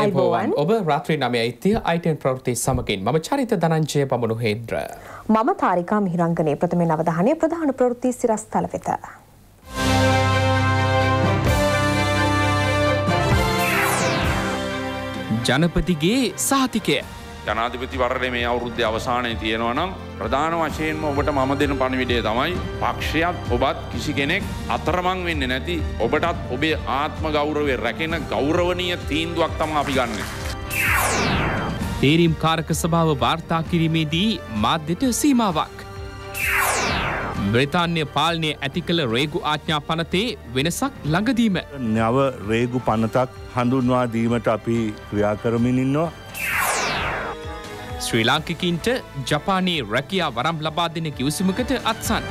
අයිබෝවන් ඔබ රාත්‍රී නමය ඉතිය අයිටන් ප්‍රවෘති සමගින් මම චරිත ධනංජය පමණු හේන්ද්‍ර. මම තාරිකා මිහිරංගනය ප්‍රථම නවධානය ප්‍රධාන ප්‍රවෘත්ති සිරස්ථල වෙත. ජනපතිගේ සාතිකය ජනාධිපති වරණය මේ අවුරුද්ධ අවසානය තියෙනවා නම් ප්‍රධාන වශයෙන්ම ඔබට මම දෙන පණවිඩේ තමයි පක්ෂයත් ඔබත් කිසි කෙනෙක් අතරමං වෙන්න නැති ඔබටත් ඔබේ ආත්ම ගෞරවය රැකෙන ගෞරවනීය තීන්දුවක් තම අපි ගන්න. තේරීම් කාරක සභාව වාර්තා කිරීමේදී මාධ්‍යට සීමාවක්. බ්‍රතාන්‍ය පාලනය ඇති කළ රේගු ආඥා පනතේ වෙනසක් ළඟදීම. නව රේගු පනතක් හඳුන්වා දීමට අපි ක්‍රියා කරමින් ඉන්නවා. ශ්‍රී ලාංකිකින්ට ජපානයේ රැකියා වරම් ලබා දෙන කිවසුමකට අත්සන්.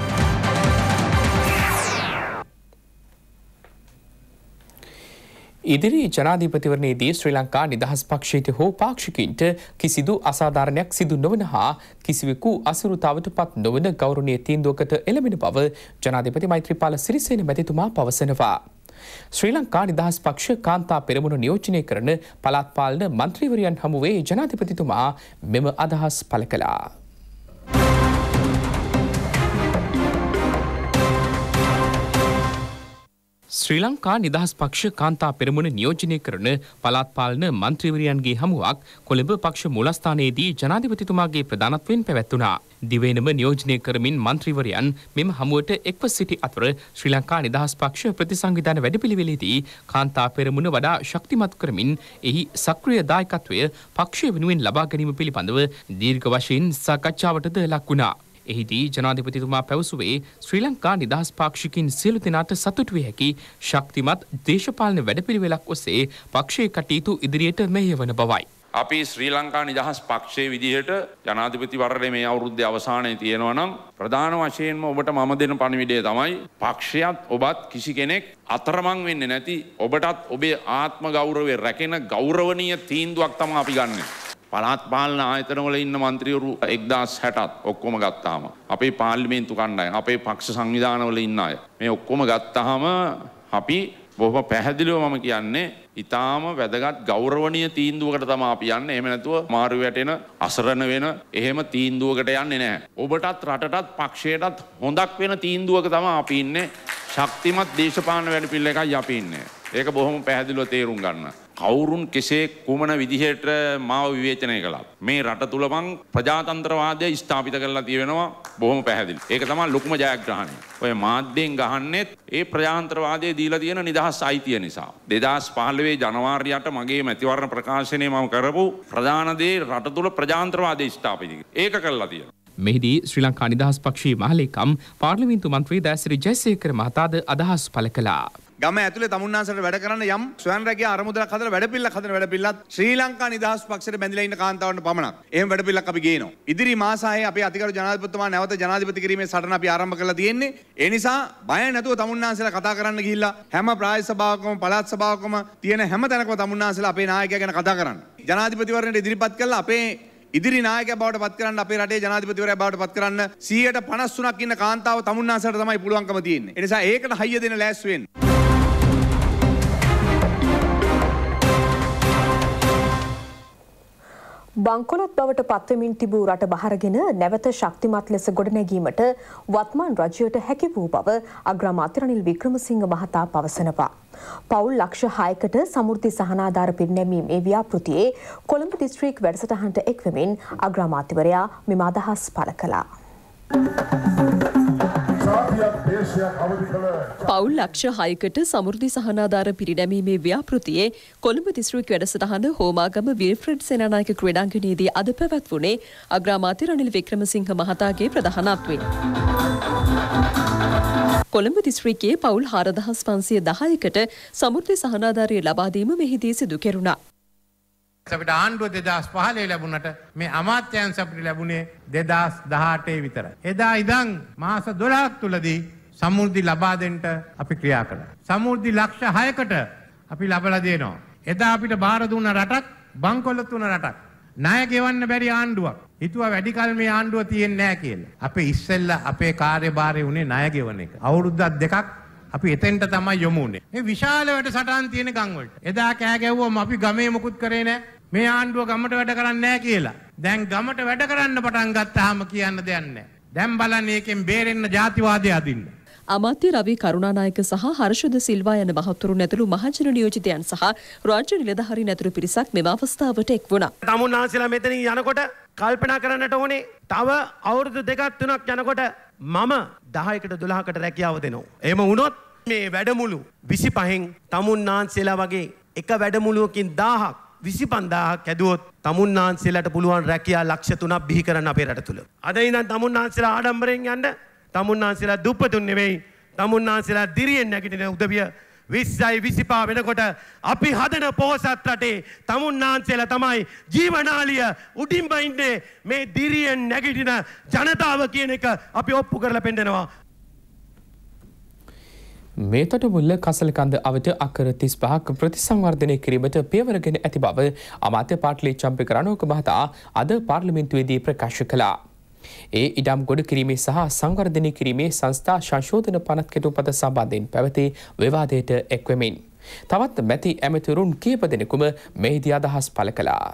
ඉදිරි ජනාධීපතිවරණයේදී ශ්‍රී ලංකා නිදහස් පක්ෂයට හෝ පාක්ෂිකින්ට කිසිදු අසාධාරණයක් සිදු නොවන හා කිසිවෙකු අසුරුතාවට පත් නොවන ගෞරවනය තීන්දුවකට එළඹෙන බව ජනාධිපති මෛත්‍රීපාල සිරිසේන මැතිතුමා පවසනවා. ශ්‍රී ලංකා නිදහස් පක්ෂ කාන්තා පෙරමුණ නියෝජනය කරන පළාත් පාලන මන්ත්‍රීවරයන් හමුවේ ජනාධිපතිතුමා මෙම අදහස් පළ කළා. ශ්‍රී ලංකා නිදහස් පක්ෂ කාන්තා පෙරමුණ නියෝජනය කරන පළාත් පාලන මන්ත්‍රීවරයන්ගේ හමුවක් කොළඹ පක්ෂ මූලස්ථානයේදී ජනාධිපතිතුමාගේ ප්‍රධානත්වයෙන් පැවැත්වුණා. දිවයිනම නියෝජනය කරමින් මන්ත්‍රීවරයන් මෙම හමුවට එක්ව සිටි අතර ශ්‍රී ලංකා නිදහස් පක්ෂ ප්‍රතිසංවිධාන වැඩපිළිවෙලේදී කාන්තා පෙරමුණ වඩා ශක්තිමත් කරමින් එහි සක්‍රිය දායකත්වය පක්ෂය වෙනුවෙන් ලබා ගැනීම පිළිබඳව දීර්ඝ වශයෙන් සාකච්ඡාවටද ලක් වුණා. එහිදී ජනාධිපතිතුමා පැවසුවේ ශ්‍රී ලංකා නිදහස් පාක්ෂිකින් සියලු දෙනාට සතුටු විය හැකි ශක්තිමත් දේශපාලන වැඩපිළිවෙලක් ඔස්සේ පක්ෂයේ කටයුතු ඉදිරියට මෙහෙයවන බවයි. අපි ශ්‍රී ලංකා නිදහස් පක්ෂයේ විදිහට ජනාධිපති වරණය මේ අවුරුද්ධ අවසානය තියෙනවා නම් ප්‍රධාන වශයෙන්ම ඔබට මම දෙන පණවිඩේ තමයි පක්ෂයත් ඔබත් කිසි කෙනෙක් අතරමං වෙන්න නැති ඔබටත් ඔබේ ආත්ම ගෞරවය රැකෙන ගෞරවනීය තීන්දුවක් තම අපි ගන්න. පළාත් පාලන ආයතනවල ඉන්න මන්ත්‍රීවරු එක්දාස් හැටත් ඔක්කොම ගත්තාම. අපේ පාර්ලිමේන්තු කණ්ඩායම් අපේ පක්ෂ සංවිධානවල ඉන්න අය. මේ ඔක්කොම ගත්තහම අපි බොහොම පැහැදිලිව මම කියන්නේ ඉතාම වැදගත් ගෞරවනීය තීන්දුවකට තමයි අපි යන්නේ. එහෙම නැතුව මාරු වැටෙන අසරණ වෙන එහෙම තීන්දුවකට යන්නේ නැහැ. ඔබටත් රටටත් පක්ෂයටත් හොඳක් වෙන තීන්දුවක තමයි අපි ඉන්නේ. ශක්තිමත් දේශපාලන වැඩපිළිවෙල එකයි අපි ඉන්නේ. ඒක බොහොම පැහැදිලිව තේරුම් ගන්න. කවුරුන් කෙසේ කුමන විදිහට මාව විවේචනය කළා. මේ රට තුළමං ප්‍රජාතන්ත්‍රවාදය ස්ථාපිත කරලා තියෙනවා බොහොම පැහැදිලි. ඒක තමයි ලොකුම ජයග්‍රහණය. ඔය මාධ්‍යයෙන් ගහන්නෙත් ඒ ප්‍රජාන්ත්‍රවාදය දීලා තියෙන නිදහස් අයිතිය නිසා. දෙදස් පහළවේ ජනවාර්යයට මගේ මැතිවරණ ප්‍රකාශනය මම කරපු ප්‍රධානදේ රට තුළ ප්‍රජාන්ත්‍රවාදය ස්ථාපිති. ඒක කරලා තියෙන. මෙහිදී ශ්‍රී ලංකා නිදහස් පක්ෂී මහලේකම් පාර්ලිමින්තු මන්ත්‍රී දැසිරි ජයසේකර මහතාද අදහස් පළ කළා. ගම ඇතුලේ තමුන්නාසලට වැඩ කරන්න යම් ස්වයන් රැකියා අරමුදලක් හදලා වැඩපිළිවෙලක් හදන වැඩපිළිවෙලත් ශ්‍රී ලංකා නිදහස් පක්ෂයට බැඳිලා ඉන්න කාන්තාවන්ට පමණක්. එහෙම වැඩපිළිවෙලක් අපි ගේනවා. ඉදිරි මාසයේ අපේ අතිගරු ජනාධිපතිතුමා නැවත ජනාධිපති කිරීමේ සටන අපි ආරම්භ කරලා තියෙන්නේ. ඒ නිසා බය නැතුව තමුන්නාසලා කතා කරන්න ගිහිල්ලා හැම ප්‍රාය සභාවකම පළාත් සභාවකම තියෙන හැම තැනකම තමුන්නාසලා අපේ නායකයා ගැන කතා කරන්න. ජනාධිපතිවරණයට ඉදිරිපත් කළා අපේ ඉදිරි නායක බවට පත් කරන්න අපේ රටේ ජනාධිපතිවරයා බවට පත් කරන්න 153ක් ඉන්න කාන්තාව තමුන්නාසලට තමයි පුළුවන්කම තියෙන්නේ. ඒ නිසා ඒකට හයිය දෙන ලෑස්ති වෙන්න. බංකොලොත් බවට පත්වමින් තිබූ රට බහරගෙන නැවත ශක්තිමත් ලෙස ගොඩනැගීමට වත්මාන් රජයට හැකි වූ බව අග්‍රාමාත්‍ය රනිල් වික්‍රමසිංහ මහතා පවසනවා. පවුල් ලක්ෂ හයකට සමෘද්ධි සහනාධාර පිරිනැමීම් ඒ ව්‍යාපෘතියේ කොළඹ දිස්ත්‍රික් වැඩසටහනට එක්වමින් අග්‍රාමාත්‍යවරයා මෙම අදහස් පළ කළා. පවුල් ලක්ෂ හයකට සමෘද්ධි සහනාධාර පිරිනැමීමේ ව්‍යාපෘතියේ කොළඹ දිස්ත්‍රික් වැඩසටහන හෝමාගම විල්ෆ්‍රඩ් සේනානායක ක්‍රීඩාංගණයේදී අද පැවැත්වුණේ අග්‍රාමාත්‍ය රනිල් වික්‍රමසිංහ මහතාගේ ප්‍රධානත්වයෙන්. කොළඹ දිස්ත්‍රික්කයේ පවුල් හාරදහස් පන්සිය දහයකට සමෘද්ධි සහනාධාරය ලබාදීම මෙහිදී සිදු කෙරුණා. අපිට ආණ්ඩුව දෙදස් පහලේ ලැබුණට මේ අමාත්‍යයන් අපිට ලැබුණේ දෙදස් දහටේ විතර. එදා ඉදං මාස දොලාක් තුළදී සමුෘද්ධි ලබාදෙන්ට අපි ක්‍රියා කළ. සමුෘද්ධි ලක්ෂ හයකට අපි ලබල දේනවා. එදා අපිට බාරදුන්න රටක් බංකොල්ලත් වන රටක්. ණය ගෙවන්න බැරි ආණ්ඩුවක්. හිතුවා වැඩි කල මේ ආණ්ඩුව තියෙන්නේ නැහැ කියලා. අපේ ඉස්සෙල්ල අපේ කාර්යභාරය උනේ ණය ගෙවන එක. අවුරුද්දක් දෙකක් අපි එතෙන්ට තමයි යොමුුණේ. මේ විශාල වැඩ සටහන් තියෙන ගම්වලට. එදා කෑ ගැව්වම අපි ගමේ මුකුත් කරේ නෑ. මේ ආණ්ඩුව ගමට වැඩ කරන්නේ නෑ කියලා. දැන් ගමට වැඩ කරන්න පටන් ගත්තාම කියන්න දෙයක් නෑ. දැන් බලන්න ඒකෙන් බේරෙන්න ජාතිවාදය අදින්න. අමාත්‍ය රවි කරුණානායක සහ හර්ෂද සිල්වා යන මහත්තුරුන් ඇතුළු මහජන නියෝජිතයන් සහ රාජ්‍ය නිලධහරි ඇතුළු පිරිසක් මෙම අවස්ථාවට එක් වුණා. තමුන්නාන්සලා මෙතනින් යනකොට කල්පනා කරන්නට ඕනේ තව අවුරුදු දෙකක් තුනක් යනකොට මම දහයකට දුලාහකට රැකියාව දෙනවා. එම වුණොත් මේ වැඩමුළු විසි පහෙන් තමුන්නාන්සේලා වගේ එක වැඩමුළුවකින් දාහක් විසි පන්දාහක් ඇදුවොත් තමුන්නාන්සේලට පුළුවන් රැකයා ලක්ෂ තුනක් බිහි කරන්න අපේ රට තුළ. අද ඉඳන් තමුන්නාන්සේලා ආඩම්බරෙන් යන්න තමුන්නාන්සේලා දුප්පතුන් නෙවෙයි තමුන්නාන්සේලා දිරියෙන් නැගිටින උදවිය විස්සයි විසිපා වෙනකොට අපි හදන පෝසත් රටේ තමුන්නාන්සේල තමයි ජීවනාලිය උඩින්බ ඉන්නේ මේ දිරියෙන් නැගිටින ජනතාව කියන එක අපි ඔප්පු කරලා පෙන්ඩෙනවා. මේතට මුල්ල කසලකන්ද අවට අකර තිස් පහක් ප්‍රතිසංවර්ධනය කිරීමට පියවරගෙන ඇති බව අමාත්‍ය පාටලි චම්පි කරනෝක මහතා අද පාර්ලිමින්තුවේදී ප්‍රකාශ කලා. ඒ ඉඩම් ගොඩ කිරීමේ සහ සංවර්ධනය කිරීමේ සංස්ථා ශංශෝධන පනත් කෙටු පත සම්බන්ධයෙන් පැවති විවාදයට එක්වමින්. තවත් මැති ඇමතුරුන් කීප දෙනෙකුම මෙහිදී අදහස් පල කලා.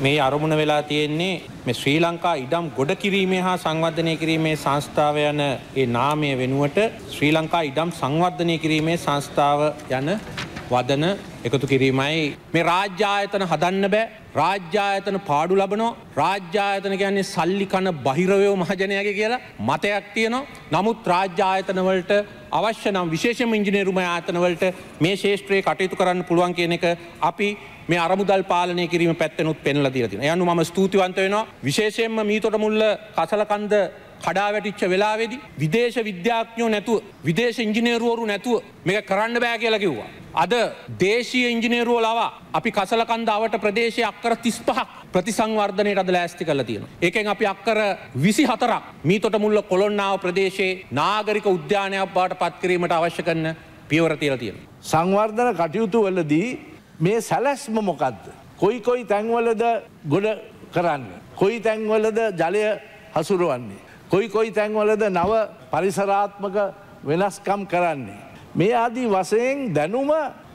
මේ අරමුණ වෙලා තියෙන්නේ මේ ශ්‍රී ලංකා ඉඩම් ගොඩ කිරීමේ හා සංවර්ධනය කිරීමේ සංස්ථාව යන ඒ නාමය වෙනුවට ශ්‍රී ලංකා ඉඩම් සංවර්ධනය කිරීමේ සංස්ථාව යන වදන එකතු කිරීමයි. මේ රාජ්‍යායතන හදන්න බෑ. රාජ්‍යායතන පාඩු ලබනෝ රාජ්‍යායතන කියන්නේ සල්ලි කන බහිරවයෝ මහජනයගේ කියලා මතයක් තියෙනවා. නමුත් රාජ්‍යායතනවලට අවශ්‍ය නම් විශේෂම ඉංජිනේරුම ආයතනවලට මේ ශේෂත්‍රයේ කටයුතු කරන්න පුළුවන් කියන එක අපි මේ අරමුදල් පාලනය කිරීම පැත්තනුත් පෙන්ල දිරතින යනු ම ස්තුතිවන්ත වෙනවා. විශේෂයෙන්ම මීතොට මුල්ල කසලකන්ද කඩා වැටිච්ච වෙලාවෙදි විදේශ විද්‍යාඥෝ නැතුව විදේශ ඉංජිනේරුවරු නැතුව මේක කරන්න බෑ කියලා කිව්වා. අද දේශීය ඉංජිනේරුව ලවා අපි කසලකන්දාවට ප්‍රදේශය අක්කර තිස් පහක් ප්‍රතිසංවර්ධනයට අද ලෑස්ති කල තියෙන. ඒකෙන් අපි අක්කර විසි හතරක් මීතොට මුල්ල කොළොන්නාව ප්‍රදේශයේ නාගරික උද්‍යානයක් බාට පත්කිරීමට අවශ්‍ය කරන පියවර තියල තියෙන. සංවර්ධන කටයුතු වලදී මේ සැලැස්ම මොකක්ද. කොයි කොයි තැන්වලද ගොඩ කරන්න. කොයි තැන්වලද ජලය හසුරුවන්නේ. කොයි කොයි තැන්වලද නව පරිසරාත්මක වෙනස්කම් කරන්නේ. මේ ආදී වසයෙන් දැනුම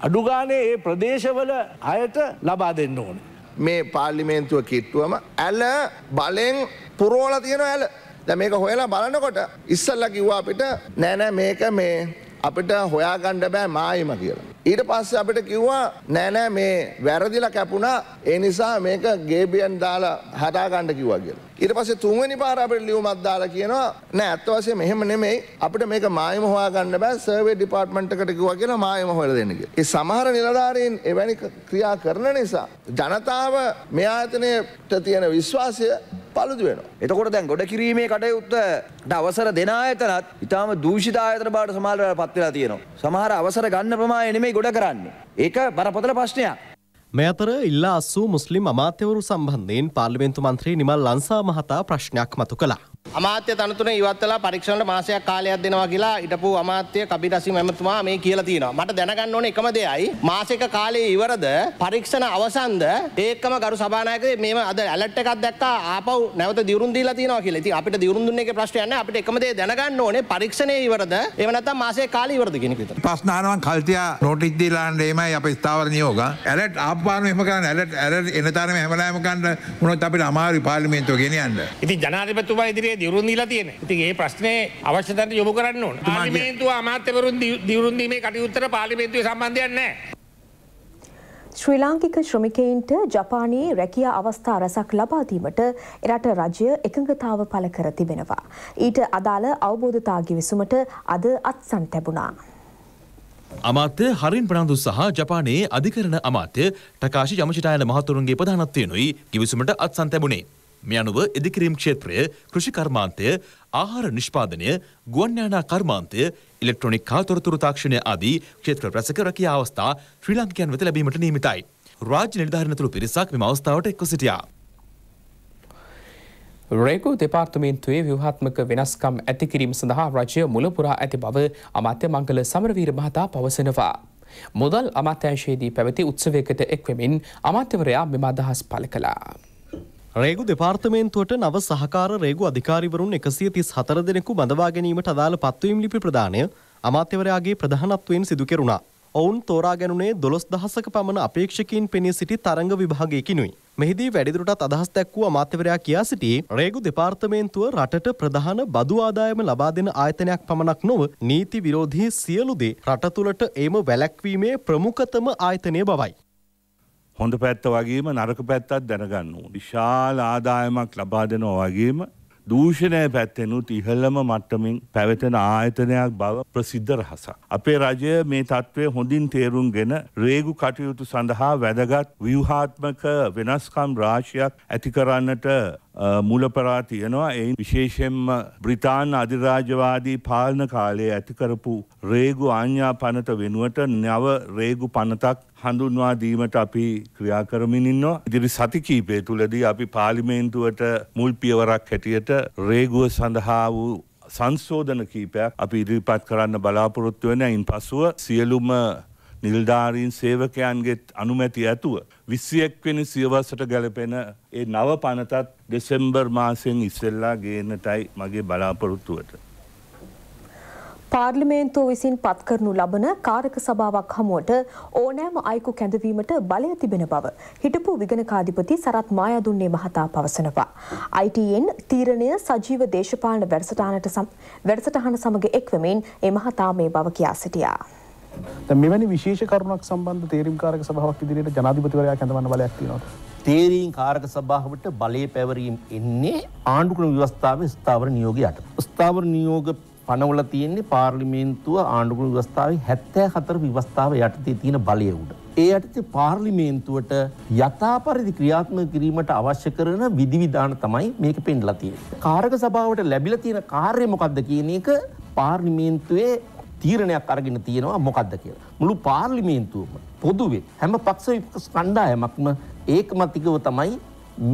අඩුගානේ ඒ ප්‍රදේශවල අයට ලබා දෙන්න ඕන. මේ පාර්ලිමේන්තුව කිට්ටුවම ඇල්ල බලෙන් පුරෝල තියෙන ඇල දැ මේක හොයලා බලනකොට ඉස්සල්ල කිව්වා අපිට නෑනෑ මේක මේ අපිට හොයාගණ්ඩ බෑ මායිම කියලා. ඊට පස්ස අපිට කිව්වා නෑනෑ මේ වැරදිල කැපුණා ඒ නිසා මේක ගේබියන් දාලා හදාගණ්ඩ කිව්වා කියලා. ඊට පස්සේ තුන්වැනි පාර අපිට ලියුමක් දාලා කියනවා නෑ අත්ත වශයෙන් මෙහෙම නෙමෙයි අපිට මේක මායම හොයාගන්න බෑ සර්වේ ඩිපාර්ට්මන්ට් එකට කිව්වා කියලා මායම හොයලා දෙන්න කියලා. ඒ සමහර නිලධාරීන් එවැනි ක්‍රියා කරන නිසා ජනතාව මේ ආයතනයට තියෙන විශ්වාසය පළුදු වෙනවා. එතකොට දැන් ගොඩ කිරීමේ කටයුත්තට අවසර දෙන ආයතනත් ඉතාම දූෂිත ආයතන බවට සමාජ පත් වෙලා තියෙනවා. සමහර අවසර ගන්න ප්‍රමාණය නෙමෙයි ගොඩ කරන්නේ. ඒක බරපතල ප්‍රශ්නයක්. මේ අතර ඉල්ලා අස්සූ මුස්ලිම් අමාත්‍යවරු සම්බන්ධයෙන් පාර්ලිමේන්තු මන්ත්‍රී නිමල් ලංසා මහතා ප්‍රශ්නයක් මතු කළා. අමාත්‍ය තනතුර ඉවත්ලා පරීක්ෂණට මාසයක් කාලයක් දෙනවා කියලා හිටපු අමාත්‍ය කබිරසි මැමතුමා මේ කියලා තියෙනවා. මට දැනගන්න ඕනේ එකම දෙයයි මාසික කාලේ ඉවරද පරීක්ෂණ අවසන්ද ඒකම ගරු සභානායකගේ මේව අද ඇලර්ට් එකක් දැක්කා ආපහු නැවත දියුරුම් දීලා තියෙනවා කියලා. ඉතින් අපිට දියුරුම් දුන්නේ එකේ ප්‍රශ්නයක් නැහැ. අපිට එකම දේ දැනගන්න ඕනේ පරීක්ෂණයේ ඉවරද එහෙම නැත්නම් මාසයක කාලේ ඉවරද කියන එක විතර. ප්‍රශ්න අහනවා කල්තියා නෝටිස් දීලා යන්න එමය අපේ ස්ථාවර නියෝග. ඇලර්ට් ආප්පාන එහෙම කරන්න ඇලර්ට් ඇලර්ට් එන තරම හැමලාම ගන්න මොනවද අපිට අමාරු පාර්ලිමේන්තුව ගෙනියන්න. ඉතින් ජනාධිපතිතුමා ඉදිරියේ දියුරුම් දීලා තියෙන. ඉතින් ඒ ප්‍රශ්නේ අවශ්‍ය තැනට යොමු කරන්න ඕන. පාර්ලිමේන්තුව අමාත්‍යවරුන් දියුරුම් දීමේ කටයුත්තට පාර්ලිමේන්තුවේ සම්බන්ධයක් නැහැ. ශ්‍රී ලාංකික ශ්‍රමිකයින්ට ජපානයේ රැකියා අවස්ථා රැසක් ලබාදීමට එරට රජය එකඟතාව පළ කර තිබෙනවා. ඊට අදාළ අවබෝධතා ගිවිසුමට අද අත්සන් තැබුණා. අමාත්‍ය හරින් ප්‍රනාන්දු සහ ජපානයේ අධිකරණ අමාත්‍ය ටකාශි යමචිටායන මහතුරුන්ගේ ප්‍රධානත්වයනුයි කිවිසුමට අත්සන් තැබුණේ. මේ අනුව ඉදිකිරීම් ක්ෂේත්‍රය කෘෂි කර්මාන්තය ආහාර නිෂ්පාදනය ගුවන්යානා කර්මාන්තය ඉලෙක්ට්‍රොනික් කාතොරතුරු තාක්ෂණය ආදී ක්ෂේත්‍ර රැසක රැකියා අවස්ථා ශ්‍රී ලංකයන් වෙත ලැබීමට නියමිතයි. රාජ්‍ය නිලධාරීනතුළු පිරිසක් මෙම අවස්ථාවට එක්ව සිටියා. රේගු දෙපාර්තමේන්තුවේ ව්‍යවහාත්මක වෙනස්කම් ඇතිකිරීම සඳහා රජය මුලපුරා ඇති බව අමාත්‍ය මංගල සමරවීර මහතා පවසනවා. මුදල් අමාත්‍යංශයේදී පැවති උත්සවයකට එක්වෙමින් අමාත්‍යවරයා මෙම අදහස් පළ කළා. රේගු දෙපාර්තමේන්තුවට නව සහකාර රේගු අධිකාරිවරුන් එකසිය තිස් හතර දෙනෙකු බඳවා ගැනීමට අදාළ පත්වීම් ලිපි ප්‍රදානය අමාත්‍යවරයාගේ ප්‍රධානත්වයෙන් සිදු කෙරුණා. ඔවුන් තෝරා ගැනුනේ දොළොස් දහසක පමණ අපේක්ෂකයින් පෙනී සිටි තරංග විභාගයකිනුයි. මෙහිදී වැඩිදුරටත් අදහස් දැක්වූ අමාත්‍යවරයා කියා සිටියේ රේගු දෙපාර්තමේන්තුව රටට ප්‍රධාන බදු ආදායම ලබා දෙන ආයතනයක් පමණක් නොව නීති විරෝධී සියලු දේ රට තුළට ඒම වැළැක්වීමේ ප්‍රමුඛතම ආයතනය බවයි. හොඳ පැත්ත වගේම නරක පැත්තත් දැනගන්න ඕන. විශාල ආදායමක් ලබා දෙනවා වගේම දූෂණය පැත්තෙනුත් ඉහළම මට්ටමින් පැවැතෙන ආයතනයක් බව ප්‍රසිද්ධ රහසක්. අපේ රජය මේ තත්ත්වය හොඳින් තේරුම් ගෙන රේගු කටයුතු සඳහා වැදගත් ව්‍යවහාත්මක වෙනස්කම් රාශියක් ඇති කරන්නට මුලපරා තියෙනවා එයින් විශේෂෙන්ම බ්‍රිතාන් අධිරාජවාදී පාලන කාලයේ ඇතිකරපු රේගු ආඥා පනත වෙනුවට නව රේගු පනතක් හඳුන්වා දීමට අපි ක්‍රියා කරමින් ඉන්නවා. ඉදිරි සති කීපය තුලදී අපි පාර්ලිමේන්තුවට මුල් පියවරක් හැටියට රේගුව සඳහා වූ සංශෝධන කීපයක් අපි ඉදිරිපත් කරන්න බලාපොරොත්තු වෙන ඉන් පසුව සියලුම නිල්ධාරීන් සේවකයන්ගේත් අනුමැති ඇතුව විස්සියෙක්වෙනි සියවසට ගැලපෙන ඒ නව පනතත් දෙසෙම්බර් මාසයෙන් ඉස්සෙල්ලා ගේනටයි මගේ බලාපොරොත්තුවට. පාර්ලිමේන්තුව විසින් පත් කරනු ලබන කාරක සභාවක් හමුවට ඕනෑම අයෙකු කැඳවීමට බලය තිබෙන බව හිටපු විගණකාධිපති සරත් මායදුන්නේ මහතා පවසනවා. ITN තීරණය සජීව දේශපාලන වැඩසටහනට වැඩසටහන සමග එක්වමින් ඒ මහතා මේ බව කියා සිටියා. මෙවැනි විශේෂ කරුණක් සම්බන්ධ තේරීම් කාරක සභාවක් ඉදිරියට ජනාධිපතිවරයා කැඳවන්න බලයක් තියෙනවා. තේරීම් කාරක සභාවට බලය පැවරීම් එන්නේ ආණ්ඩුක්‍රම ව්‍යවස්ථාවේ ස්ථාවර නියෝගයට. ස්ථාවර නියෝග පනවල තියෙන්නේ පාර්ලිමේන්තුව ආණ්ඩුක්‍රම ව්‍යවස්ථාවේ 74 ව්‍යවස්ථාව යටතේ තියෙන බලය උඩ. ඒ යටතේ පාර්ලිමේන්තුවට යථා පරිදි ක්‍රියාත්මක කිරීමට අවශ්‍ය කරන විධිවිධාන තමයි මේක පෙන්ලා තියෙන්නේ. කාරක සභාවට ලැබිලා තියෙන කාර්යය මොකක්ද කියන එක පාර්ලිමේන්තුවේ තීරණයක් අරගෙන තියෙනවා මොකක්ද කියලා. මුළු පාර්ලිමේන්තුවම පොදුවේ හැම පක්ෂ විපක්ෂ කණ්ඩායමක්ම ඒකමතිකව තමයි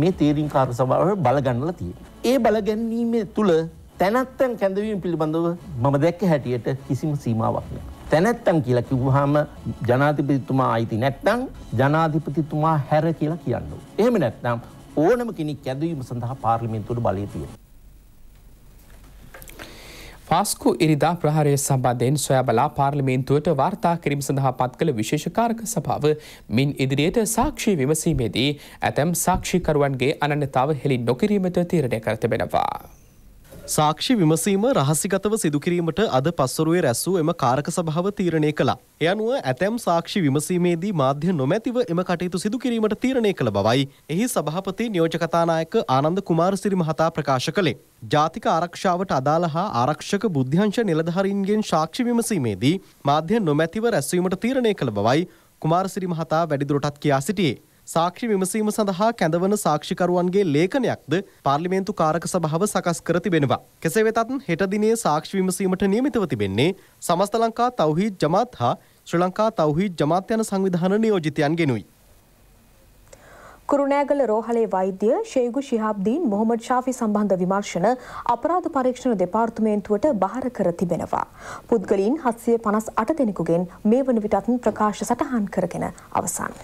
මේ තේරීම් සභාවට බලගන්නලා තියෙන්නේ. ඒ බලගැන්වීම තුළ තැනැත්තන් කැඳවීම පිළිබඳව මම දැක්ක හැටියට කිසිම සීමාවක් නෑ. තැනැත්තන් කියලා කිව්වහම ජනාධිපතිතුමා අයිති නැත්නම් ජනාධිපතිතුමා හැර කියලා කියන්න. එහෙම නැත්නම් ඕනම කෙනෙක් කැඳවීම සඳහා පාර්ලිමේන්තුවට බලය තියෙනවා. පාස්කු ඉරිදා ප්‍රහාරය සම්බන්ධයෙන් සොයා බලා පාර්ලිමේන්තුවට වාර්තා කිරීම සඳහා පත් කළ විශේෂකාරක සභාව මින් ඉදිරියට සාක්ෂි විමසීමේදී ඇතැම් සාක්ෂිකරුවන්ගේ අනන්‍යතාව හෙළි නොකිරීමට තීරණය කර තිබෙනවා. සාක්ෂි විමසීම රහසිගතව සිදුකිරීමට අද පස්වරුවේ රැස්සූ එම කාරක සභාව තීරණය කළා. එය අනුව ඇතැම් සාක්ෂි විමසීමේදී මාධ්‍ය නොමැතිව එම කටයුතු සිදු කිරීමට තීරණය කළ බවයි. එහි සභාපති නියෝජක කතානායක ආනන්ද කුමාරසිරි මහතා ප්‍රකාශ කළේ. ජාතික ආරක්ෂාවට අදාළ හා ආරක්ෂක බුද්ධ්‍යංශ නිලධාරීන්ගෙන් සාක්ෂි විමසීමේදී මාධ්‍ය නොමැතිව රැස්වීමට තීරණය කළ බවයි කුමාරසිරි මහතා වැඩිදුරටත් කියා සිටියේ. සාක්ෂි විමසීම සඳහා කැඳවන සාක්ෂිකරුවන්ගේ ලේඛනයක්ද පාර්ලිමේන්තු කාරක සභාව සකස් කර තිබෙනවා. කෙසේ වෙතත් හෙට දිනේ සාක්ෂි විමසීමට නියමිතව තිබෙන්නේ සමස්ත ලංකා තවහිද් ජමාත් හා ශ්‍රී ලංකා තවහිද් ජමාත් යන සංවිධාන නියෝජිතයන් ගෙනුයි. කුරුණෑගල රෝහලේ වෛද්‍ය ෂේගු ශිහාබ්දීන් මොහොමඩ් ශාෆි සම්බන්ධ විමර්ශන අපරාධ පරීක්ෂණ දෙපාර්තමේන්තුවට බහර කර තිබෙනවා. පුද්ගලීන් හත්සිය පනස් අට දෙනෙකුගෙන් මේ වන විටත් ප්‍රකාශ සටහන් කරගෙන අවසන්.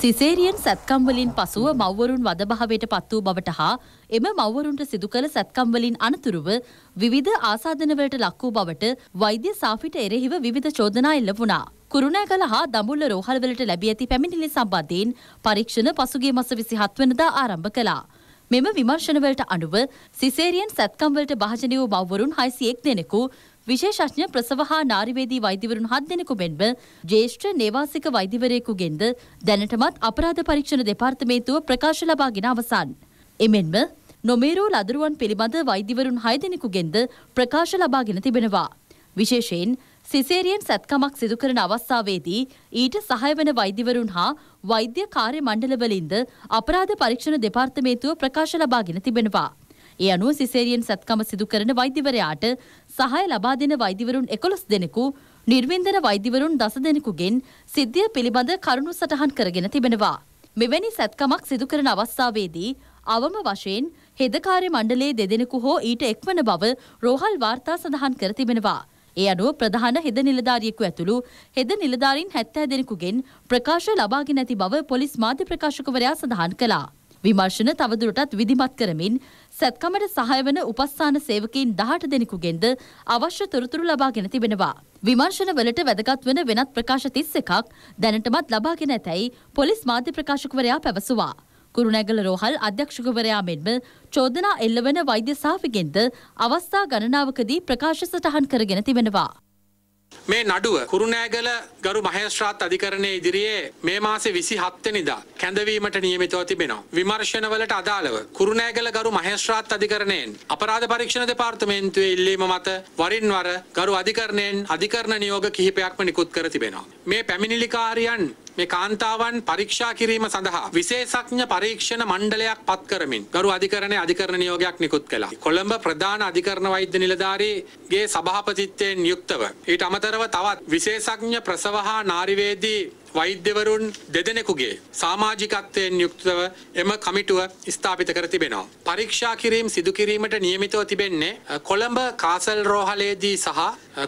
සිසේරියන් සැත්කම්වලින් පසුව මව්වරුන් වදභාවයට පත් වූ බවට හා එම මව්වරුන්ට සිදු කළ සැත්කම්වලින් අනතුරුව විවිධ ආසාධනවලට ලක් වූ බවට වෛද්‍ය සාෆිට එරෙහිව විවිධ චෝදනා එල්ල වුණා. කුරුණෑගල හා දඹුල්ල රෝහල්වලට ලැබී ඇති පැමිණිලි සම්බන්ධයෙන් පරීක්ෂණ පසුගිය මස විසිහත් වනදා ආරම්භ කළා. මෙම විමර්ශනවලට අනුව සිසේරියන් සැත්කම්වලට භාජනය වූ මව්වරුන් හයිසියෙක් දෙනෙකු විශේෂඥ ප්‍රසව හා නාරිවේදී වෛද්‍යවරුන් හත් දෙනෙකු මෙන්ම ජ්‍යෙෂ්ඨ නේවාසික වෛද්‍යවරයෙකුගෙන්ද දැනටමත් අපරාධ පරීක්ෂණ දෙපාර්තමේන්තුව ප්‍රකාශ ලබාගෙන අවසන්. එමෙන්ම නොමේරූ ලදරුවන් පිළිබඳ වෛද්‍යවරුන් හය දෙනෙකුගෙන්ද ප්‍රකාශ ලබාගෙන තිබෙනවා. විශේෂයෙන් සිසේරියන් සැත්කමක් සිදු කරන අවස්ථාවේදී ඊට සහය වන වෛද්‍යවරුන් හා වෛද්‍ය කාර්ය මණ්ඩලවලින්ද අපරාධ පරීක්ෂණ දෙපාර්තමේන්තුව ප්‍රකාශ ලබාගෙන තිබෙනවා. ඒ අනුව සිසේරියන් සත්කම සිදු කරන වෛද්‍යවරයාට සහාය ලබා දෙන වෛද්‍යවරුන් එකොළොස් දෙනෙකු නිර්වින්දන වෛද්‍යවරුන් දස දෙනෙකුගෙන් සිද්ධිය පිළිබඳ කරුණු සටහන් කරගෙන තිබෙනවා. මෙවැනි සැත්කමක් සිදු කරන අවස්ථාවේදී අවම වශයෙන් හෙදකාර්ය මණ්ඩලයේ දෙදෙනෙකු හෝ ඊට එක්වන බව රෝහල් වාර්තා සඳහන් කර තිබෙනවා. ඒ අනුව ප්‍රධාන හෙද නිලධාරියෙකු ඇතුළු හෙද නිලධාරීන් හැත්තෑ දෙනෙකුගෙන් ප්‍රකාශ ලබාගෙන ඇති බව පොලිස් මාධ්‍ය ප්‍රකාශකවරයා සඳහන් කළා. විමර්ශන තවදුරටත් විධිමත් කරමින් සැත්කමට සහය වන උපස්ථාන සේවකයින් දහට දෙනෙකුගෙන්ද අවශ්‍ය තොරතුරු ලබාගෙන තිබෙනවා. විමර්ශන වලට වැදගත් වන වෙනත් ප්‍රකාශ තිස් එකක් දැනටමත් ලබාගෙන ඇතැයි පොලිස් මාධ්‍ය ප්‍රකාශකවරයා පැවසුවා. කුරුණැගල රෝහල් අධ්‍යක්ෂකවරයා මෙන්ම චෝදනා එල්ලවන වෛද්‍ය සාෆිගෙන්ද අවස්ථා ගණනාවකදී ප්‍රකාශ සටහන් කරගෙන තිබෙනවා. මේ නඩුව කුරුණෑගල ගරු මහේස්ත්‍රාත් අධිකරණය ඉදිරියේ මේ මාසේ විසි හත්තනිදා කැඳවීමට නියමිතව තිබෙනවා. විමර්ශනවලට අදාළව කුරුණෑගල ගරු මහේස්ත්‍රාත් අධිකරණයෙන් අපරාධ පරීක්ෂණ දෙපාර්තමේන්තුවේ ඉල්ලීම මත වරින් වර ගරු අධිකරණයෙන් අධිකරණ නියෝග කිහිපයක්ම නිකුත් කර තිබෙනවා. මේ පැමිණිලිකාරියන් මේ කාන්තාවන් පරීක්ෂා කිරීම සඳහා විශේෂඥ පරීක්ෂණ මණ්ඩලයක් පත් කරමින් ගරු අධිකරණය අධිකරණ නියෝගයක් නිකුත් කළා. කොළඹ ප්‍රධාන අධිකරණ වෛද්‍ය නිලධාරීගේ සභාපතිත්වයෙන් යුක්තව ඊට අමතරව තවත් විශේෂඥ ප්‍රසව හා නාරිවේදී වෛද්‍යවරුන් දෙදෙනෙකුගේ සාමාජිකත්වයෙන් යුක්තව එම කමිටුව ස්ථාපිත කර තිබෙනවා. පරීක්ෂා කිරීම සිදු කිරීමට නියමිතව තිබෙන්නේ කොළඹ කාසල් රෝහලේදී සහ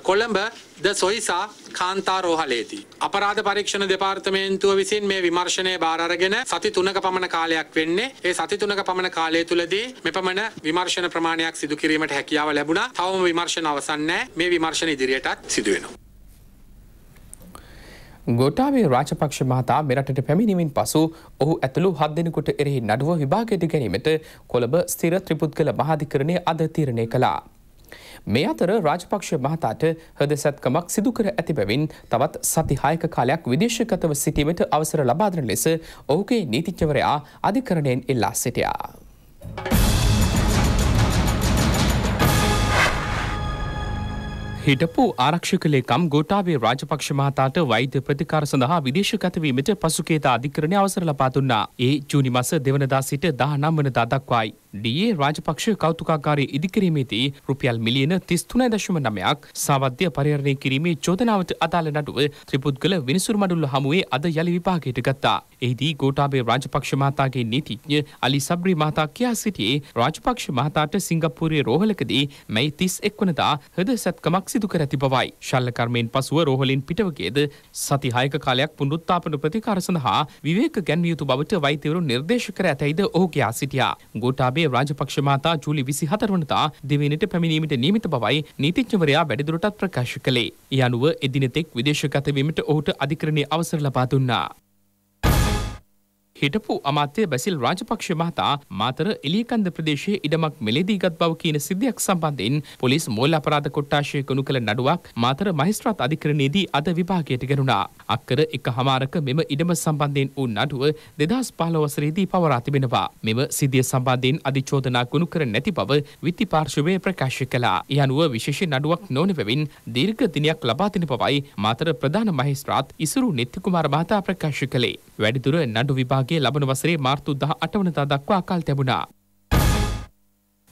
කොළඹ ද සොයිසා කාන්තා රෝහලේදී. අපරාධ පරීක්ෂණ දෙපාර්තමේන්තුව විසින් මේ විමර්ශනය බාරගෙන සති තුනක පමණ කාලයක් වෙන්නේ ඒ සති තුනක පමණ කාලය තුළදී මෙපමණ විමර්ශන ප්‍රමාණයක් සිදු කිරීමට හැකියාව ලැබුණා තවම විමර්ශන අවසන් නැහැ මේ විමර්ශන ඉදිරියටත් සිදුවෙනවා. ගෝටාවේ රාජපක්ෂ මහතා මෙරටට පැමිණීමෙන් පසු ඔහු ඇතුළු හත් දෙනෙකුට එරෙහි නඩුව විභාගයට ගැනීමට කොළඹ ස්ථිර ත්‍රිපුද්ගල මහාධිකරණය අද තීරණය කළා. මේ අතර රාජපක්ෂ මහතාට හදසැත්කමක් සිදුකර ඇති බැවින් තවත් සතිහායක කාලයක් විදේශගතව සිටීමට අවසර ලබාදන ලෙස ඔහුගේ නීතිච්චවරයා අධිකරණයෙන් ඉල්ලා සිටියා. හිටපු ආරක්ෂක ලේකම් ගෝටාවේ රාජපක්ෂ මහතාට වෛද්‍ය ප්‍රතිකාර සඳහා විදේශගතවීමට පසුකේතා අධිකරණය අවසර ලබා දුන්නා. ඒ ජූනි මස දෙවනදා සිට 19 වනදා දක්වායි. ඩීඒ රාජපක්ෂ කෞතුකාකාරය ඉදිකිරීමේදී රුපියල් මිලියන 33.9ක් සාවද්‍ය පරිහරණය කිරීමේ චෝදනාවට අදාළ නඩුව ත්‍රිපුද්ගල විනිසුරු මඩුල්ල හමුවේ අද යලි විභාගයට ගත්තා. එහිදී ගෝඨාභය රාජපක්ෂ මහතාගේ නීතිඥ අලි සබ්රි මහතා කියා සිටියේ රාජපක්ෂ මහතාට සිංගප්පූරුවේ රෝහලකදී මැයි 31 වනදා හෘද සැත්කමක් සිදු කර ඇති බවයි. ශල්ල කර්මයෙන් පසුව රෝහලින් පිටවගේද සති 6ක කාලයක් පුනරුත්ථාපන ප්‍රතිකාර සඳහා විවේක ගැන්විය යුතු බවට වෛද්‍යවරු නිර්දේශ කර ඇතැයිද ඔහු කියා සිටියා. ගෝඨාභය සභාවේ රාජපක්ෂ මහතා ජූලි 24 වනදා දෙවයිනට පැමිණීමට නියමිත බවයි නීතිඥවරයා වැඩිදුරටත් ප්‍රකාශ කළේ. ඒ අනුව එදිනෙතෙක් විදේශගත වීමට ඔහුට අධිකරණයේ අවසර ලබා දුන්නා. හිටපු අමාත්‍ය බැසිල් රාජපක්ෂ මහතා මාතර එලියකන්ද ප්‍රදේශයේ ඉඩමක් මෙලෙදීගත් බව කියන සිද්ධියක් සම්බන්ධයෙන් පොලිස් මූල්‍ය අපරාධ කොට්ටාශය ගොනු කළ නඩුවක් මාතර මහිස්ත්‍රාත් අධිකරණයේදී අද විභාගයට ගෙනුණා. අක්කර එක හමාරක මෙම ඉඩම සම්බන්ධයෙන් වූ නඩුව දෙදහස් පහළ වසරේදී පවරා තිබෙනවා. මෙම සිද්ධිය සම්බන්ධයෙන් අධිචෝදනා ගොනු කර නැති බව විත්ති පාර්ශවය ප්‍රකාශ කළා. ඒ අනුව විශේෂ නඩුවක් නොවන බැවින් දීර්ඝ දිනයක් ලබා දෙන බවයි මාතර ප්‍රධාන මහිස්ත්‍රාත් ඉසුරු නෙත්තිකුමාර මහතා ප්‍රකාශ කළේ. වැඩිදුර නඩු විභාග විභාගයේ ලබන වසරේ මාර්තු 18 වනදා දක්වා කල් තැබුණා.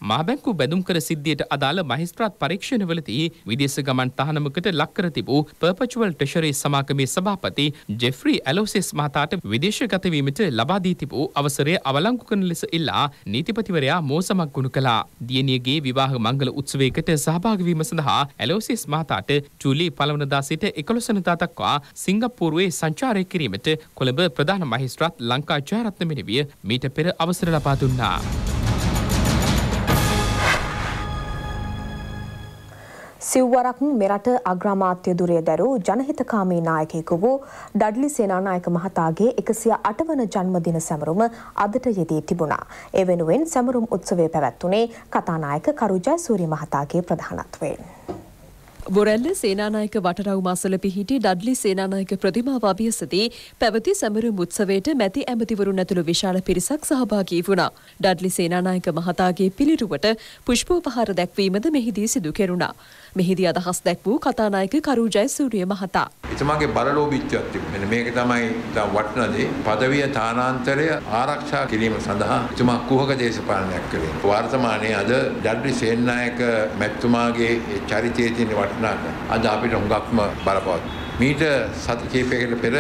මහබැංකු බැදුම් කර සිද්ධියට අදාළ මහිස්ත්‍රාත් පරීක්ෂණවලදී විදේශ ගමන් තහනමකට ලක්කර තිබූ පර්පචුවල් ටෙෂරි සමාගමේ සභාපති ජෙෆ්‍රි ඇලෝසිස් මහතාට විදේශගත වීමට ලබා දී තිබූ අවසරය අවලංගු කරන ලෙස ඉල්ලා නීතිපතිවරයා මෝසමක් ගුණ කළා. දියණියගේ විවාහ මංගල උත්සවයකට සහභාගී වීම සඳහා ඇලෝසිස් මහතාට ජූලි පළවනදා සිට 11 වෙනිදා දක්වා සිංගප්පූරුවේ සංචාරය කිරීමට කොළඹ ප්‍රධාන මහිස්ත්‍රාත් ලංකා ජයරත්න මෙනිවිය මීට පෙර අවසර ලබා දුන්නා. සිව්වරක් මෙරට අග්‍රාමාත්‍ය දුරය දැරූ ජනහිතකාමී නායකයෙකු වූ ඩඩ්ලි සේනානායක මහතාගේ එකසිය අටවන ජන්මදින සැමරුම අදට යෙදී තිබුණා. ඒ වෙනුවෙන් සැමරුම් උත්සවය පැවැත්වුණේ කතානායක කරු ජයසූරිය මහතාගේ ප්‍රධානත්වයෙන්. බොරැල්ල සේනානායක වටරව් මාසල පිහිටි ඩඩ්ලි සේනානායක ප්‍රතිමාව අභියසදී පැවති සැමරුම් උත්සවයට මැති ඇමතිවරුන් ඇතුළු විශාල පිරිසක් සහභාගී වුණා. ඩඩ්ලි සේනානායක මහතාගේ පිළිරුවට පුෂ්පෝපහාර දැක්වීමද මෙහිදී සිදු කෙරුණා. මෙහිදී අදහස් දැක් වූ කතානායක කරු ජයසූරිය මහතා. එතුමාගේ බලලෝභීත්වයක් තිබුණා. මෙන්න මේක තමයි ඉතාම වටින දේ. පදවිය තානාන්තරය ආරක්ෂා කිරීම සඳහා එතුමා කුහක දේශපාලනයක් කළේ. වර්තමානයේ අද ඩඩ්ලි සේනානායක මැතිතුමාගේ චරිතයේ තියෙන වටිනාකම අද අපිට හුඟක්ම බලපවත්. මීට සති කිහිපයකට පෙර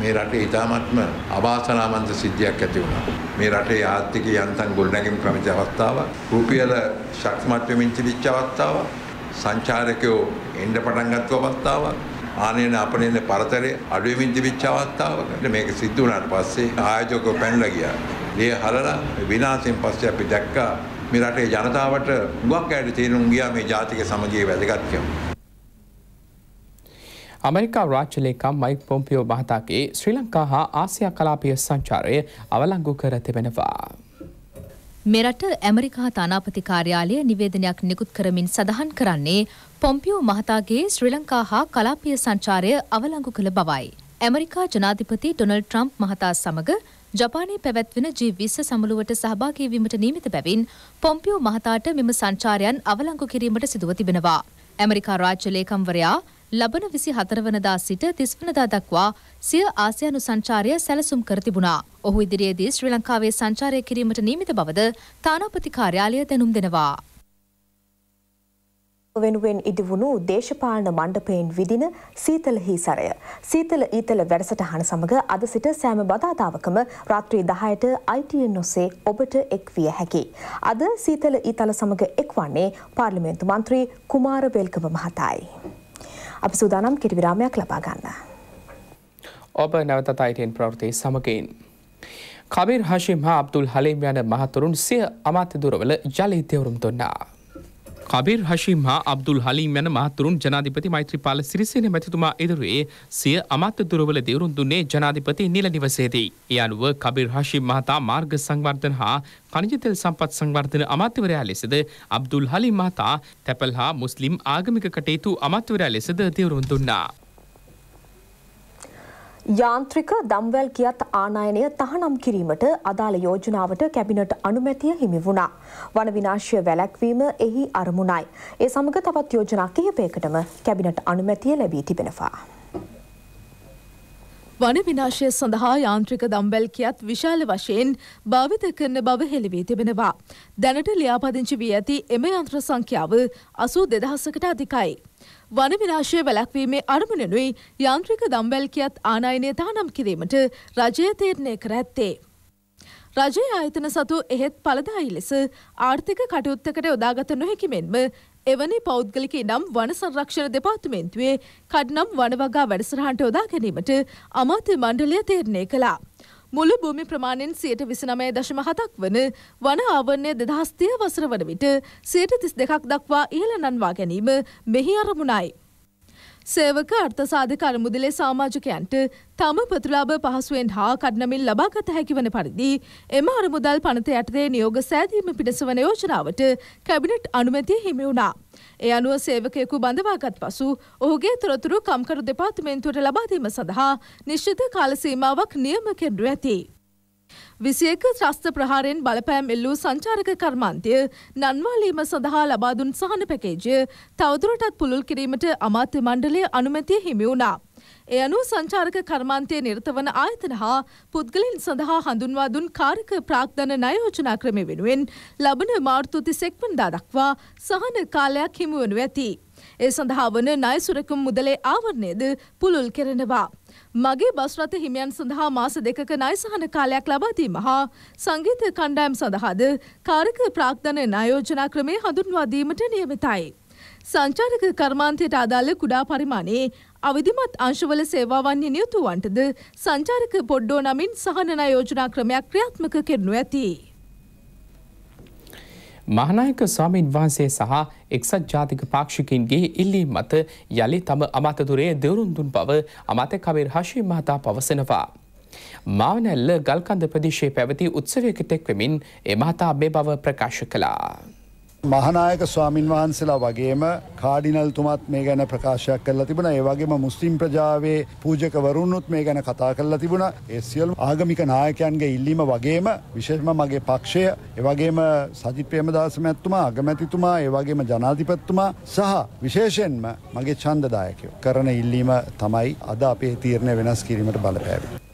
මේ රටේ ඉතාමත්ම අවාසනාවන්ත සිද්ධියක් ඇති වුණා. මේ රටේ ආර්ථික යන්තම් ගොඩනැගීම් ක්‍රමිත අවස්ථාවක්, රුපියල ශක්තිමත් වෙමින් තිබිච්ච අවස්ථාවක්, සංචාරකයෝ එන්න පටන් ගත්ත අවස්ථාවක්, ආනයන අපනයන පරතරය අඩුවෙමින් තිබිච්ච අවස්ථාවක මේක සිද්ධ වුණාට පස්සේ ආයෝජකව පැනලා ගියා. ලේ හලලා විනාශයෙන් පස්සේ අපි දැක්කා මේ රටේ ජනතාවට හුඟක් අයට තේරුම් ගියා මේ ජාතික සමගියේ වැදගත්කම. අමරිකා රාජ්‍ය ලේකම් මයික් පොම්පියෝ මහතාගේ ශ්‍රී ලංකා හා ආසියා කලාපය සංචාරය අවලංගු කර තිබෙනවා. මෙරට ඇමරිකා තානාපති කාර්යාලය නිවේදනයක් නිකුත් කරමින් සඳහන් කරන්නේ පොම්පියෝ මහතාගේ ශ්‍රී ලංකා හා කලාපිය සංචාරය අවලංගු කළ බවයි. ඇමරිකා ජනාධිපති ඩොනල් ට්‍රම්ප් මහතා සමග ජපානයේ පැවැත්වෙන G20 සමුළුවට සහභාගී වීමට නියමිත බැවින් පොම්පියෝ මහතාට මෙම සංචාරයන් අවලංගු කිරීමට සිදුව තිබෙනවා. ඇමරිකා රාජ්‍ය ලේකම්වරයා ලබන විසි හතරවනදා සිට තිස්වනදා දක්වා සිය ආසියානු සංචාරය සැලසුම් කර තිබුණා. ඔහු ඉදිරියේදී ශ්‍රී ලංකාවේ සංචාරය කිරීමට නීමිත බවද තානාපති කාර්යාලය දැනුම් දෙනවා. වෙනුවෙන් ඉදිවුණු දේශපාලන මණ්ඩපයෙන් විදින සීතල හීසරය. සීතල ඊතල වැඩසටහන සමග අද සිට සෑම බදාතාවකම රාත්‍රී දහයට ITN ඔස්සේ ඔබට එක් විය හැකි. අද සීතල ඊතල සමග එක්වන්නේ පාර්ලිමේන්තු මන්ත්‍රී කුමාර වෙල්කම මහතායි. අපි සූදානම් කෙටි විරාමයක් ලබා ගන්න. ඔබ නැවතත් අයිටෙන් ප්‍රවෘති සමගින්. කබිර් හශිම් හා අබ්දුල් හලීම් යන මහතුරුන් සිය අමාත්‍ය දුරවල ජලී තෙවරුම් දුන්නා. කබිර් හශිම් හා අබ්දුල් හලීම් යන මහතුරුන් ජනාධිපති මෛත්‍රීපාල සිරිසේන මැතිතුමා ඉදිරියේ සිය අමාත්‍ය දුරවල දෙවරුම් දුන්නේ ජනාධිපති නිල නිවසේදී. ඒ අනුව කබිර් හශිම් මහතා මාර්ග සංවර්ධන හා khනිජ තෙල් සම්පත් සංවර්ධන අමාත්‍යවරයා ලෙසද අබ්දුල් හලීම් මහතා තැපල් හා මුස්ලිම් ආගමික කටයුතු අමාත්‍යවරයා ලෙසද දෙවරුම් දුන්නා. යාන්ත්‍රික දම්වැල් කියත් ආනායනය තහනම් කිරීමට අදාළ යෝජනාවට කැබිනට අනුමැතිය හිමි වුණා. වන විනාශය වැළැක්වීම එහි අරමුණයි. ඒ සමග තවත් යෝජනා කිහිපයකටම කැබිනට අනුමැතිය ලැබී තිබෙනවා. වන විනාශය සඳහා යාන්ත්‍රික දම්බැල් කියත් විශාල වශයෙන් භාවිත කරන බව හෙළිවී තිබෙනවා. දැනට ලියාපදිංචි වී ඇති එම යන්ත්‍ර සංඛ්‍යාව අසූ දෙදහසකට අධිකයි. වන විනාශය වැළැක්වීමේ අරමුණනුයි යාන්ත්‍රික දම්බැල් කියත් ආනයනය තහනම් කිරීමට රජය තීරණය කර ඇත්තේ. රජයේ ආයතන සතු එහෙත් පලදායි ලෙස ආර්ථික කටයුත්තකට යොදාගත නොහැකි මෙන්ම එවැනි පෞද්ගලික ඉනම් වන සංරක්ෂණ දෙපාර්තමේන්තුවේ කඩනම් වනවගා වැඩසටහනට යොදා ගැනීමට අමාත්‍ය මණ්ඩලය තීරණය කළා. මුළු භූමි ප්‍රමාණයෙන් සියයට විසිනමය දශම හතක් වන වන ආවරණය දෙදහස්තිය වසර වන විට සියයට තිස් දෙකක් දක්වා ඉහළ නන්වා ගැනීම මෙහි අරමුණයි. සේවක අර්ථසාධක අරමුදලේ සාමාජිකයන්ට තම ප්‍රතිලාභ පහසුවෙන් හා කඩනමින් ලබාගත හැකි වන පරිදි එම අරමුදල් පනත යටතේ නියෝග සෑදීම පිණිස වන යෝජනාවට කැබිනට් අනුමැතිය හිමි වුණා. ඒ අනුව සේවකයෙකු බඳවාගත් පසු ඔහුගේ තොරතුරු කම්කරු දෙපාර්තමේන්තුවට ලබාදීම සඳහා නිශ්චිත කාල සීමාවක් නියම කෙරෙනු ඇති. විසියක ත්‍රස්ත ප්‍රහාරයෙන් බලපෑම් එල්ලූ සංචාරක කර්මාන්තය නන්වාලීම සඳහා ලබාදුන් සහන පැකේජය තවදුරටත් පුළුල් කිරීමට අමාත්‍ය මණ්ඩලය අනුමැතිය හිමි වුණා. එය අනුව සංචාරක කර්මාන්තය නිරත වන ආයතන හා පුද්ගලින් සඳහා හඳුන්වා දුන් කාරක ප්‍රාග්ධන නයෝජනා ක්‍රමය වෙනුවෙන් ලබන මාර්තු තිසෙක්වන්දා දක්වා සහන කාලයක් හිමුවනු ඇති. ඒ සඳහා වන නයසුරකුම් මුදලේ ආවරණයද පුළුල් කෙරෙනවා. මගේ බස්රථ හිමියන් සඳහා මාස දෙකක නයසහන කාලයක් ලබාදීම හා සංගීත කණ්ඩායම් සඳහාද කාරක ප්‍රාග්ධන නයෝජනා ක්‍රමය හඳුන්වාදීමට නියමිතයි. සංචාරක කර්මාන්තයට අදාළ කුඩා පරිමාණයේ අවිධිමත් අංශවල සේවාවන්ය නියුතුවන්ටද සංචාරක පොඩ්ඩෝ නමින් සහනන යෝජනා ක්‍රමයක් ක්‍රියාත්මක කරනු ඇති. මහනායක ස්වාමීන් වහන්සේ සහ එක්සත් ජාතික පාක්ෂිකින්ගේ ඉල්ලීම් මත යළි තම අමතතුරේ දෙවරුන් දුන් බව අමත කවිර් හශී මහතා පවසනවා. මාවනැල්ල ගල්කන්ද ප්‍රදේශයේ පැවති උත්සවයකට එක්වෙමින් එමහතා මේ බව ප්‍රකාශ කළා. මහනායක ස්වාමින් වහන්සේලා වගේම කාඩිනල්තුමත් මේ ගැන ප්‍රකාශයක් කරලා තිබුණ ඒ වගේම මුස්ලිම් ප්‍රජාවේ පූජකවරුන්නුත් මේ ගැන කතා කරලා තිබුණ ඒ සියලු ආගමික නායකයන්ගේ ඉල්ලීම වගේම විශේෂම මගේ පක්ෂය එවගේම සජිත් ප්‍රේමදාස මැතිතුමා අගමැතිතුමා ඒ වගේම ජනාධිපතිතුමා සහ විශේෂයෙන්ම මගේ ඡන්දදායකයෝ කරන ඉල්ලීම තමයි අද අපේ තීරණය වෙනස් කිරීමට බලපෑවේ.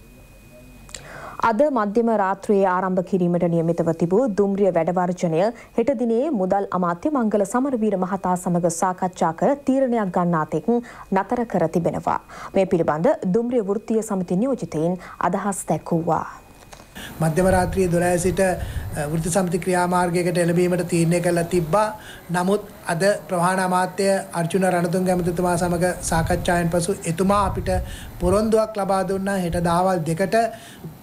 අද මධ්‍යම රාත්‍රයේ ආරම්භ කිරීමට නියමිතව තිබූ දුම්රිය වැඩවර්ජනය හෙට දිනේ මුදල් අමාත්‍ය මංගල සමරවීර මහතා සමග සාකච්ඡා කර තීරණයක් ගන්නාතෙක් නතර කර තිබෙනවා. මේ පිළිබඳ දුම්රිය වෘත්තීය සමිති නියෝජිතයින් අදහස් දැක්වුවා. මධ්‍යම රාත්‍රියේ 12 සිට වෘත්ති සමිති ක්‍රියාමාර්ගයකට එළඹීමට තීරණය කළා තිබ්බා. නමුත් අද ප්‍රවාහන අමාත්‍ය අර්ජුන රණතුංග ඇමතිතුමා සමග සාකච්ඡාවෙන් පසු එතුමා අපිට පොරොන්දුවක් ලබා දුන්නා. හෙට දහවල් දෙකට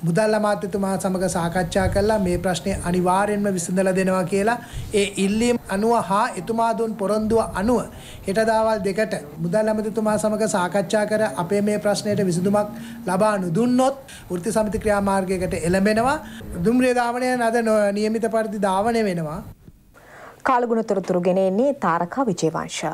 මුදල් අමාත්‍යතුමා සමග සාකච්ඡා කළා. මේ ප්‍රශ්නේ අනිවාර්යෙන්ම විසඳලා දෙනවා කියලා. ඒ ඉල්ලීම් අනුව හා එතුමා දුන් පොරොන්දුව අනුව හෙට දහවල් දෙකට මුදල් ඇමතිතුමා සමග සාකච්ඡා කර අපේ මේ ප්‍රශ්නයට විසඳුමක් ලබා නුදුන්නොත් වෘත්ති සමිති ක්‍රියාමාර්ගයකට එළඹෙනවා. දුම්රිය ධාවනය අද නියමිත පරිදි ධාවනය වෙනවා. කාලගුණ තොරතුරු ගෙන එන්නේ තාරකා විජේවංශ.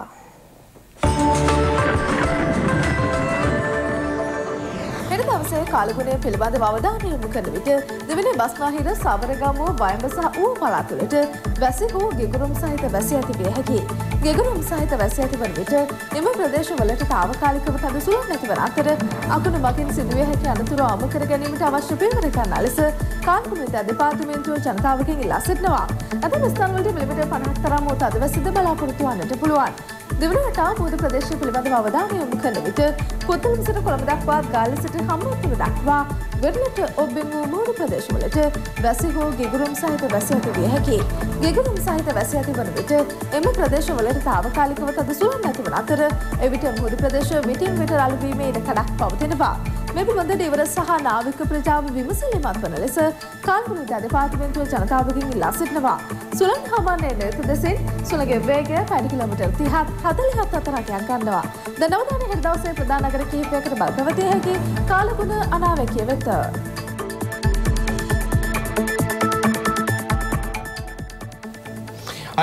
හෙට දවසේ කාලගුණය පිළිබඳ අවධානය යොමු කරන විට දෙවැනි බස්නාහිර සවරගමුව වයඹ සහ ඌව පළාතුලට වැසි හෝ ගෙගුරුම් සහිත වැසි ඇති විය හැකියි. ගෙගුරුම් සහිත වැසි ඇති වන විට එම ප්‍රදේශවලට తాවකාලිකව තද සුළං ඇතිවන අතර අකුණු මගින් සිදුවිය හැකි අනතුරු අවම කර ගැනීමට අවශ්‍ය පියවර ගන්නා ලෙස කාර්මික දෙපාර්තමේන්තුව ජනතාවගෙන් ඉල්ලා සිටිනවා. ඇතැම් ස්ථානවලට මිලිමීටර් 50ක් තරම් වූ තද වැසිද බලාපොරොත්තු වන්නට පුළුවන්. දෙවනට මුද ප්‍රදේශ පිළිබඳව අවධානය යොමු කරන විට කොත්තලම සිට කොළඹ දක්වාත් ගාල්ල සිට හම්බන්තොට දක්වා වෙරළට ඔබ්බෙන් වූ මූද ප්‍රදේශවලට වැසි හෝ ගෙගුරුම් සහිත වැසි ඇති විය හැකි. ගෙගුරුම් සහිත වැසි ඇති වන විට එම ප්‍රදේශවලට තාවකාලිකව තද සුළං ඇතිවන අතර එවිට මුහුදු ප්‍රදේශ විටින් විට රළුවීමේ ඉඩ කඩක් පවතිනවා. මේ පිළිබඳ ඩිවර සහ නාවික ප්‍රජාව විමසීමත් වන ලෙස කාල්ගුණ දෙපාර්තමේන්තුව ජනතාවගෙන් ඉල්ලා සිටිනවා. සුළං හමන්නේ නිර්ත දෙසින් සුළගේ වේගය පැඩි කිලෝමීටර් 30ත් 47ත් අතරක් යන්ගන්නවා. ද නවදාන හෙට දවසේ ප්‍රධාන නගර කිහිපයකට බල පැවතිය හැකි කාලගුණ අනාවැකිය වෙත.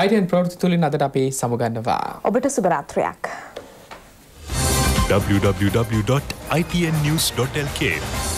අයිටන් ප්‍රවෘති තුළින් අදට අපේ සමුගන්නවා. ඔබට සුභරාත්‍රයක්. www.ipnnews.lk.